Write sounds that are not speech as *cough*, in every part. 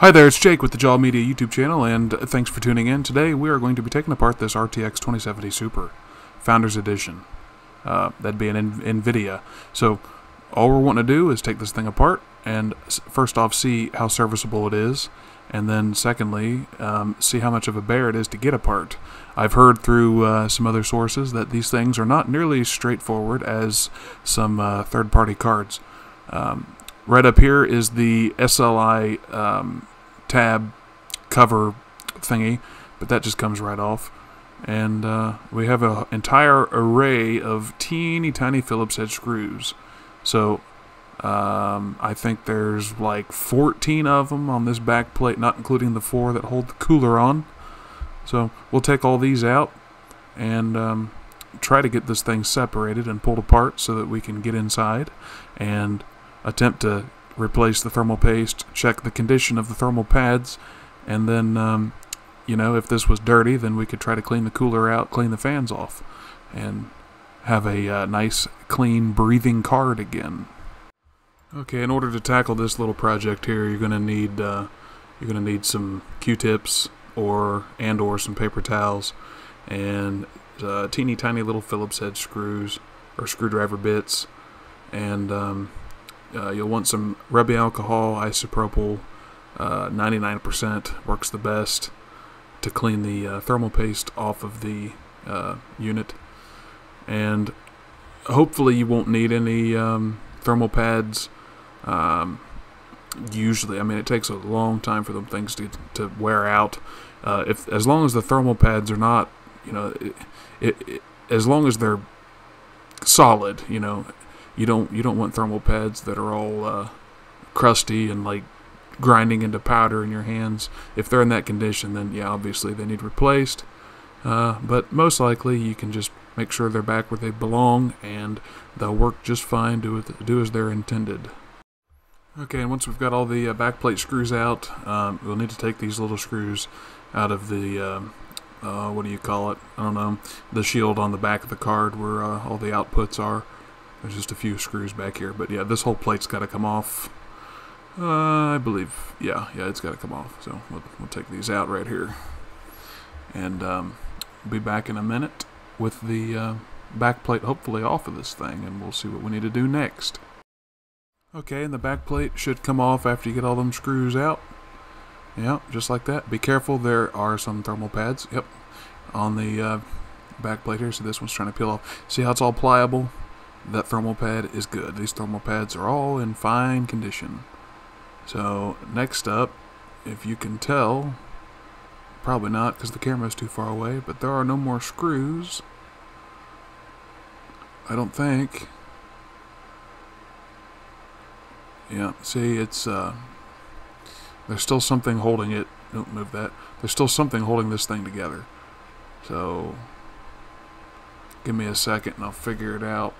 Hi there, it's Jake with the Jaw Media YouTube channel, and thanks for tuning in. Today we are going to be taking apart this RTX 2070 Super, Founders Edition. Uh, that'd be an NVIDIA. So all we're wanting to do is take this thing apart and first off see how serviceable it is, and then secondly um, see how much of a bear it is to get apart. I've heard through uh, some other sources that these things are not nearly as straightforward as some uh, third-party cards. Um, right up here is the SLI um, tab cover thingy, but that just comes right off. And uh, we have an entire array of teeny tiny Phillips head screws. So um, I think there's like 14 of them on this back plate, not including the four that hold the cooler on. So we'll take all these out and um, try to get this thing separated and pulled apart so that we can get inside and attempt to replace the thermal paste, check the condition of the thermal pads, and then, um, you know, if this was dirty, then we could try to clean the cooler out, clean the fans off, and have a uh, nice, clean, breathing card again. Okay, in order to tackle this little project here, you're gonna need uh, you're gonna need some Q-tips or and or some paper towels and uh, teeny tiny little Phillips head screws or screwdriver bits and um, uh, you'll want some rubbing alcohol, isopropyl, uh, 99% works the best to clean the uh, thermal paste off of the uh, unit. And hopefully you won't need any um, thermal pads. Um, usually, I mean, it takes a long time for them things to, to wear out. Uh, if as long as the thermal pads are not, you know, it, it, it, as long as they're solid, you know, you don't you don't want thermal pads that are all uh, crusty and like grinding into powder in your hands. If they're in that condition, then yeah, obviously they need replaced. Uh, but most likely you can just make sure they're back where they belong and they'll work just fine. Do it, do as they're intended. Okay, and once we've got all the uh, backplate screws out, um, we'll need to take these little screws out of the um, uh, what do you call it? I don't know. The shield on the back of the card where uh, all the outputs are. There's just a few screws back here, but yeah, this whole plate's got to come off. Uh, I believe, yeah, yeah, it's got to come off. So we'll, we'll take these out right here, and um, be back in a minute with the uh, back plate hopefully off of this thing, and we'll see what we need to do next. Okay, and the back plate should come off after you get all them screws out. Yeah, just like that. Be careful, there are some thermal pads. Yep, on the uh, back plate here. So this one's trying to peel off. See how it's all pliable? That thermal pad is good. These thermal pads are all in fine condition. So next up, if you can tell, probably not because the camera is too far away, but there are no more screws. I don't think. Yeah, see, it's, uh, there's still something holding it. Don't move that. There's still something holding this thing together. So, give me a second and I'll figure it out.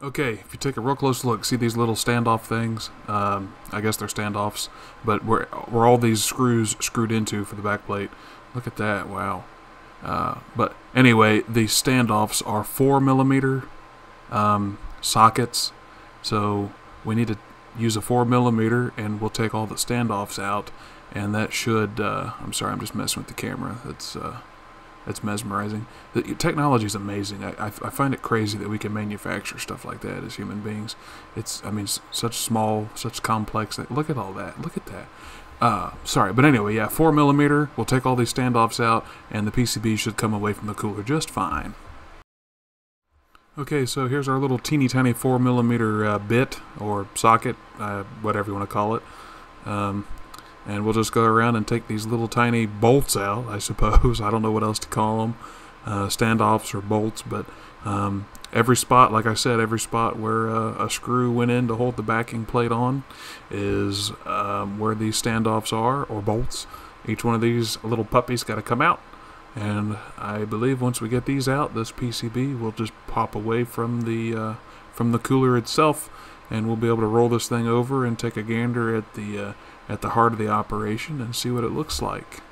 Okay, if you take a real close look, see these little standoff things? Um, I guess they're standoffs, but where, where all these screws screwed into for the back plate. Look at that, wow. Uh, but anyway, these standoffs are 4 millimeter um, sockets, so we need to use a 4 millimeter, and we'll take all the standoffs out, and that should, uh, I'm sorry, I'm just messing with the camera. That's, uh, that's mesmerizing. The technology is amazing. I, I, I, find it crazy that we can manufacture stuff like that as human beings. It's, I mean, such small, such complex. Look at all that. Look at that. Uh, sorry, but anyway, yeah, four millimeter. We'll take all these standoffs out, and the PCB should come away from the cooler just fine. Okay, so here's our little teeny tiny four millimeter uh, bit or socket, uh, whatever you want to call it. Um, and we'll just go around and take these little tiny bolts out, I *laughs* suppose. I don't know what else to call them, uh, standoffs or bolts, but um, every spot, like I said, every spot where uh, a screw went in to hold the backing plate on is um, where these standoffs are, or bolts. Each one of these little puppies got to come out. And I believe once we get these out, this PCB will just pop away from the uh, from the cooler itself, and we'll be able to roll this thing over and take a gander at the uh, at the heart of the operation and see what it looks like.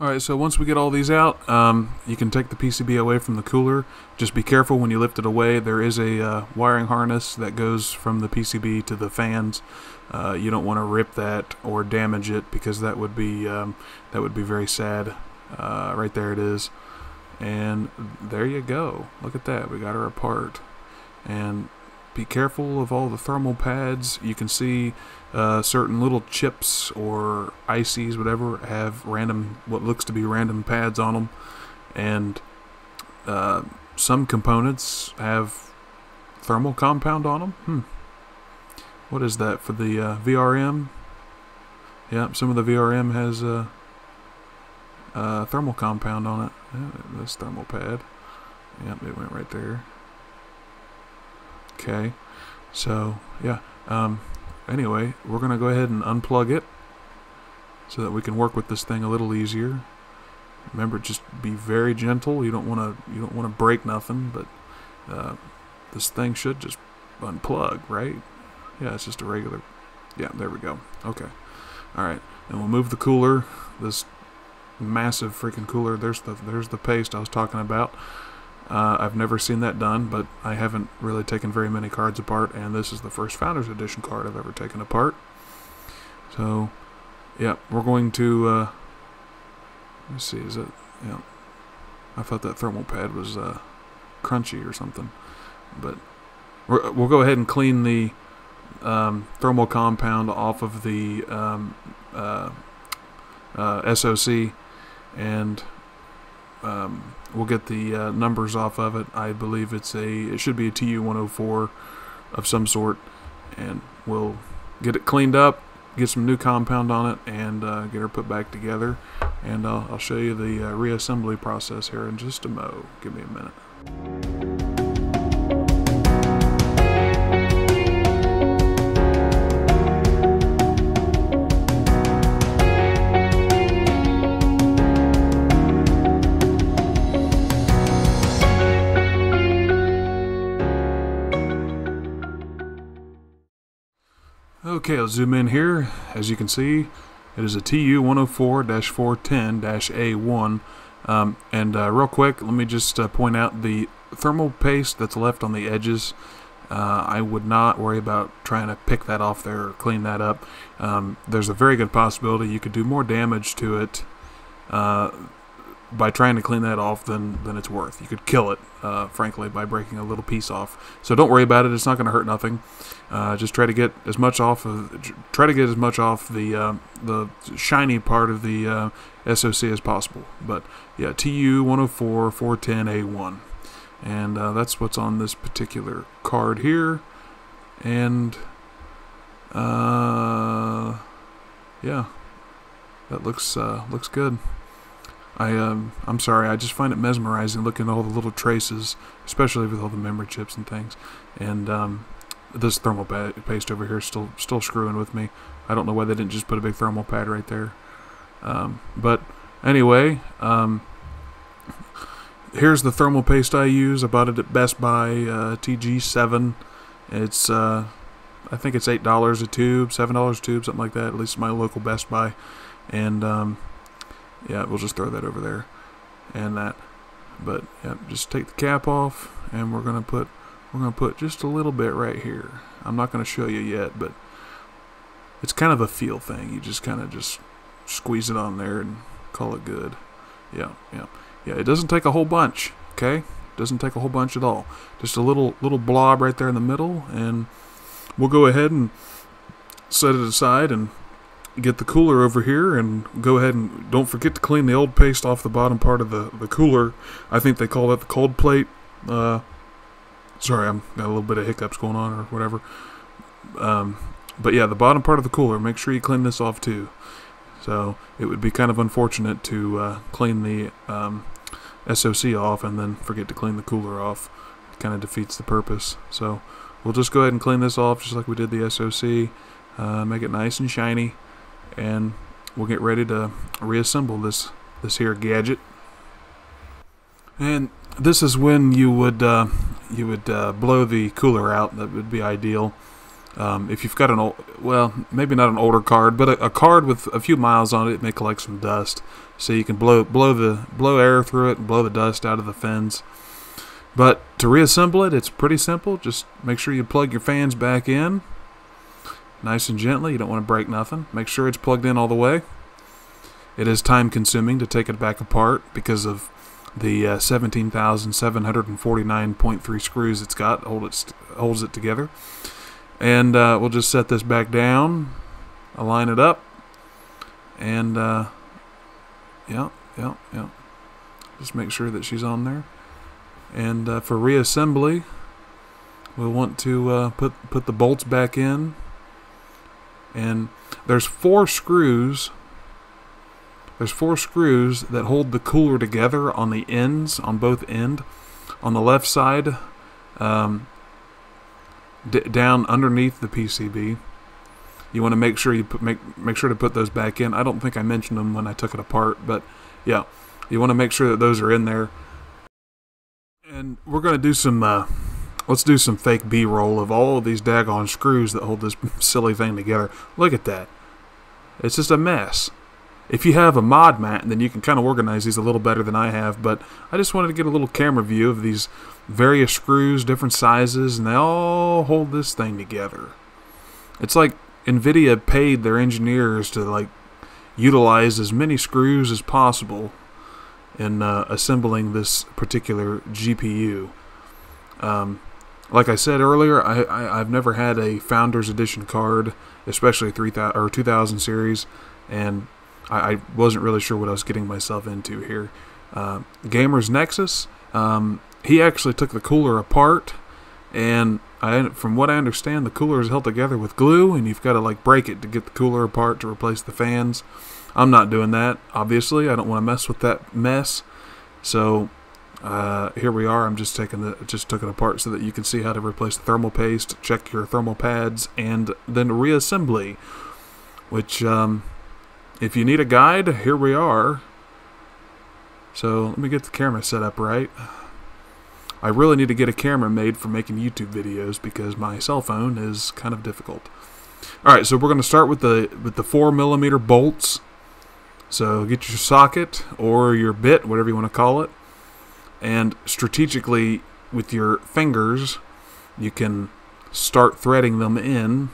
Alright, so once we get all these out, um, you can take the PCB away from the cooler. Just be careful when you lift it away. There is a uh, wiring harness that goes from the PCB to the fans. Uh, you don't want to rip that or damage it because that would be um, that would be very sad. Uh, right there it is, and there you go. Look at that. We got her apart, and be careful of all the thermal pads. You can see uh, certain little chips or ICs, whatever, have random, what looks to be random pads on them. And uh, some components have thermal compound on them. Hmm. What is that for the uh, VRM? Yep, some of the VRM has a thermal compound on it. Yeah, this thermal pad. Yep, it went right there. Okay, so yeah. Um, anyway, we're gonna go ahead and unplug it so that we can work with this thing a little easier. Remember, just be very gentle. You don't want to you don't want to break nothing, but uh, this thing should just unplug, right? Yeah, it's just a regular. Yeah, there we go. Okay, all right, and we'll move the cooler. This massive freaking cooler. There's the there's the paste I was talking about. Uh, I've never seen that done, but I haven't really taken very many cards apart, and this is the first Founders Edition card I've ever taken apart. So, yeah, we're going to, uh, let me see, is it, yeah, I thought that thermal pad was uh, crunchy or something, but we will go ahead and clean the um, thermal compound off of the um, uh, uh, SOC, and um, we'll get the uh, numbers off of it. I believe it's a it should be a TU104 of some sort, and we'll get it cleaned up, get some new compound on it, and uh, get her put back together. And uh, I'll show you the uh, reassembly process here in just a mo. Give me a minute. Okay, I'll zoom in here. As you can see, it is a TU-104-410-A1. Um, and uh, real quick, let me just uh, point out the thermal paste that's left on the edges. Uh, I would not worry about trying to pick that off there or clean that up. Um, there's a very good possibility you could do more damage to it uh, by trying to clean that off than, than it's worth. You could kill it, uh, frankly, by breaking a little piece off. So don't worry about it. It's not going to hurt nothing. Uh, just try to get as much off of try to get as much off the uh, the shiny part of the uh, SOC as possible. But yeah, TU 104 410 A1, and uh, that's what's on this particular card here. And uh, yeah, that looks looks good. I um, I'm sorry, I just find it mesmerizing looking at all the little traces, especially with all the memory chips and things. And um, this thermal paste over here is still still screwing with me. I don't know why they didn't just put a big thermal pad right there. Um, but anyway, um, here's the thermal paste I use. I bought it at Best Buy uh, TG7. It's uh, I think it's eight dollars a tube, seven dollars a tube, something like that. At least my local Best Buy. And um, yeah, we'll just throw that over there and that. But yeah, just take the cap off and we're gonna put we're gonna put just a little bit right here. I'm not gonna show you yet, but it's kind of a feel thing. You just kind of just squeeze it on there and call it good. Yeah, yeah, yeah. It doesn't take a whole bunch. Okay, it doesn't take a whole bunch at all. Just a little little blob right there in the middle, and we'll go ahead and set it aside and get the cooler over here and go ahead and don't forget to clean the old paste off the bottom part of the, the cooler. I think they call that the cold plate. Uh, sorry, I'm got a little bit of hiccups going on or whatever. Um, but yeah, the bottom part of the cooler, make sure you clean this off too. So it would be kind of unfortunate to uh, clean the um, SOC off and then forget to clean the cooler off. It kind of defeats the purpose. So we'll just go ahead and clean this off just like we did the SOC. Uh, make it nice and shiny and we'll get ready to reassemble this this here gadget and this is when you would uh, you would uh, blow the cooler out that would be ideal Um, if you've got an old, well, maybe not an older card, but a, a, card with a few miles on it, it may collect some dust. So you can blow blow the blow air through it and blow the dust out of the fins. But to reassemble it, it's pretty simple. Just make sure you plug your fans back in, nice and gently. You don't want to break nothing. Make sure it's plugged in all the way. It is time consuming to take it back apart because of the uh, 17,749.3 screws it's got hold it holds it together. And uh, we'll just set this back down, align it up, and uh, yeah, yeah, yeah. Just make sure that she's on there. And uh, for reassembly, we'll want to uh, put put the bolts back in. And there's four screws. There's four screws that hold the cooler together on the ends, on both end. On the left side, um, down underneath the PCB. You want to make sure you put, make make sure to put those back in. I don't think I mentioned them when I took it apart, but yeah, you want to make sure that those are in there. And we're going to do some, uh, let's do some fake B-roll of all of these daggone screws that hold this *laughs* silly thing together. Look at that. It's just a mess. If you have a mod mat, then you can kind of organize these a little better than I have, but I just wanted to get a little camera view of these various screws, different sizes, and they all hold this thing together. It's like NVIDIA paid their engineers to like utilize as many screws as possible in uh, assembling this particular GPU. Um, like I said earlier, I, I, have never had a Founders Edition card, especially 3000 or 2000 series, and I, I, wasn't really sure what I was getting myself into here. Uh, Gamers Nexus, um, he actually took the cooler apart, and I, from what I understand, the cooler is held together with glue, and you've got to like break it to get the cooler apart to replace the fans. I'm not doing that, obviously. I don't want to mess with that mess. So uh, here we are. I'm just taking the just took it apart so that you can see how to replace the thermal paste, check your thermal pads, and then reassembly. Which, um, if you need a guide, here we are. So let me get the camera set up right. I really need to get a camera made for making YouTube videos because my cell phone is kind of difficult. All right, so we're going to start with the with the four millimeter bolts. So get your socket or your bit, whatever you want to call it, and strategically with your fingers, you can start threading them in.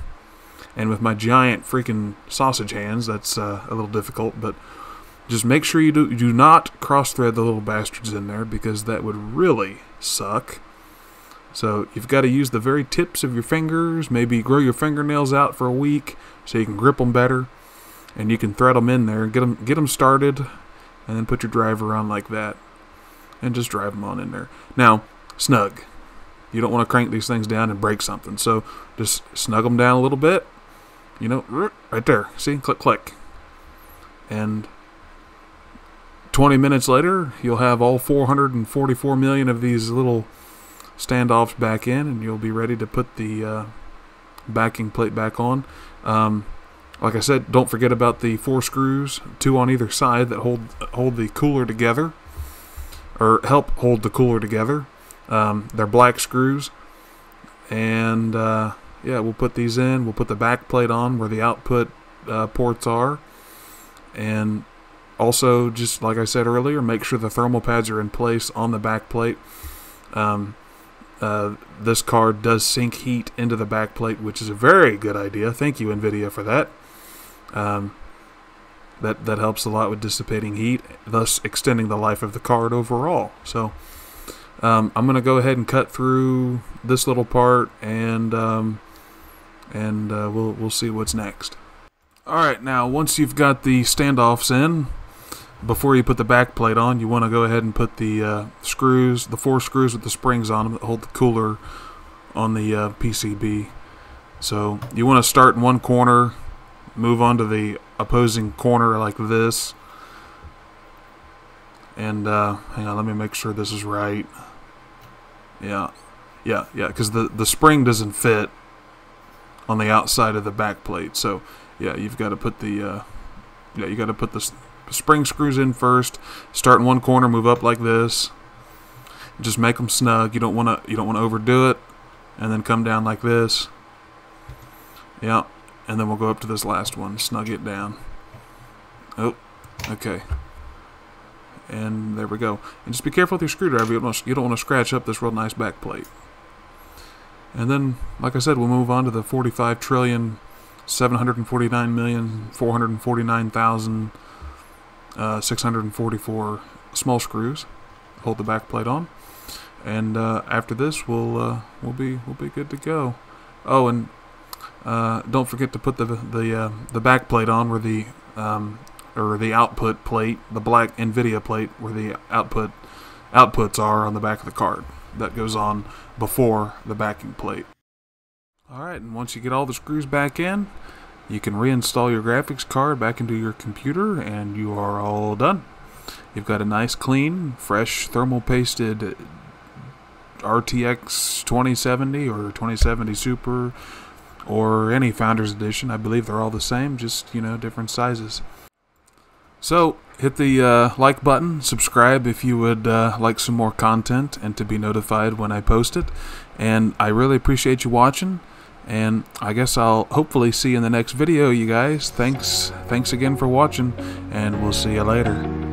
And with my giant freaking sausage hands, that's uh, a little difficult, but just make sure you do, do not cross thread the little bastards in there because that would really suck. So you've got to use the very tips of your fingers, maybe grow your fingernails out for a week so you can grip them better and you can thread them in there, get them get them started, and then put your driver on like that, and just drive them on in there. Now, snug. You don't want to crank these things down and break something, so just snug them down a little bit. You know, right there. See, click, click, and 20 minutes later, you'll have all 444 million of these little standoffs back in, and you'll be ready to put the uh, backing plate back on. Um, like I said, don't forget about the four screws, two on either side that hold hold the cooler together, or help hold the cooler together. Um, they're black screws, and uh, yeah, we'll put these in. We'll put the back plate on where the output uh, ports are, and also just like I said earlier, make sure the thermal pads are in place on the back plate. Um, uh, this card does sink heat into the back plate, which is a very good idea. Thank you, NVIDIA, for that. Um, that that helps a lot with dissipating heat, thus extending the life of the card overall. So um, I'm going to go ahead and cut through this little part, and um, and uh, we'll we'll see what's next. All right, now once you've got the standoffs in, before you put the back plate on, you want to go ahead and put the uh, screws, the four screws with the springs on them that hold the cooler on the uh, PCB. So you want to start in one corner move on to the opposing corner like this. And, uh, hang on, let me make sure this is right. Yeah, yeah, yeah, because the, the spring doesn't fit on the outside of the back plate. So, yeah, you've got to put the, uh, yeah, you got to put the spring screws in first. Start in one corner, move up like this. Just make them snug. You don't want to, you don't want to overdo it. And then come down like this Yeah, and then we'll go up to this last one, snug it down. Oh, okay. And there we go. And just be careful with your screwdriver. You don't, want to, you don't want to scratch up this real nice back plate. And then, like I said, we'll move on to the 45 trillion, 749 million, 449,000, uh, 644 small screws. Hold the back plate on. And uh, after this, we'll uh, we'll be we'll be good to go. Oh, and uh, don't forget to put the the uh, the back plate on where the um, or the output plate, the black NVIDIA plate, where the output outputs are on the back of the card. That goes on before the backing plate. Alright, and once you get all the screws back in, you can reinstall your graphics card back into your computer and you are all done. You've got a nice clean, fresh thermal pasted RTX 2070 or 2070 Super or any Founders Edition. I believe they're all the same, just, you know, different sizes. So, hit the uh, like button, subscribe if you would uh, like some more content and to be notified when I post it. And I really appreciate you watching. And I guess I'll hopefully see you in the next video, you guys. Thanks, thanks again for watching, and we'll see you later.